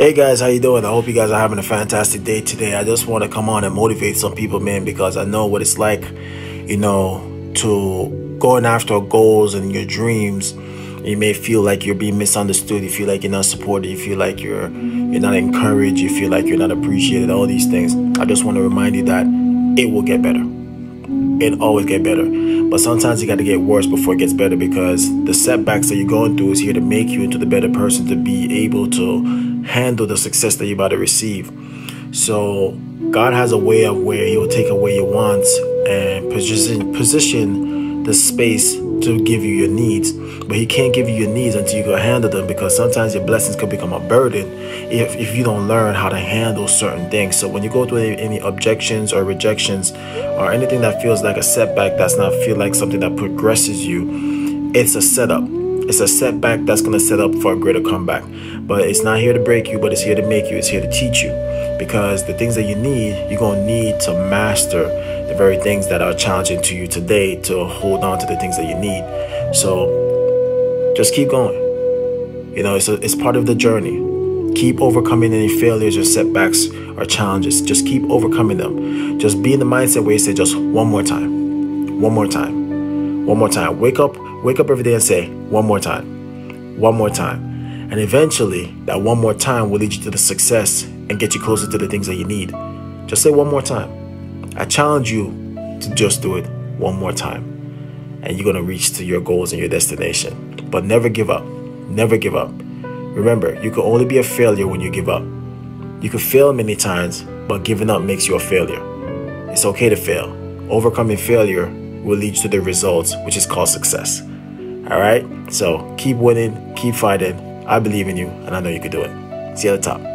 Hey guys, how you doing? I hope you guys are having a fantastic day today. I just want to come on and motivate some people, man, because I know what it's like, you know, to going after goals and your dreams. You may feel like you're being misunderstood. You feel like you're not supported. You feel like you're you're not encouraged. You feel like you're not appreciated. All these things. I just want to remind you that it will get better. It always get better. But sometimes you got to get worse before it gets better because the setbacks that you're going through is here to make you into the better person to be able to handle the success that you're about to receive. So God has a way of where He will take away your wants and position position the space to give you your needs. But He can't give you your needs until you go handle them because sometimes your blessings could become a burden if, if you don't learn how to handle certain things. So when you go through any, any objections or rejections or anything that feels like a setback that's not feel like something that progresses you, it's a setup. It's a setback that's going to set up for a greater comeback. But it's not here to break you, but it's here to make you. It's here to teach you. Because the things that you need, you're going to need to master the very things that are challenging to you today to hold on to the things that you need. So just keep going. You know, it's, a, it's part of the journey. Keep overcoming any failures or setbacks or challenges. Just keep overcoming them. Just be in the mindset where you say just one more time. One more time. One more time. Wake up, wake up every day and say, one more time. One more time. And eventually, that one more time will lead you to the success and get you closer to the things that you need. Just say one more time. I challenge you to just do it one more time. And you're going to reach to your goals and your destination. But never give up. Never give up. Remember, you can only be a failure when you give up. You can fail many times, but giving up makes you a failure. It's okay to fail. Overcoming failure will lead you to the results, which is called success. All right? So keep winning, keep fighting. I believe in you, and I know you can do it. See you at the top.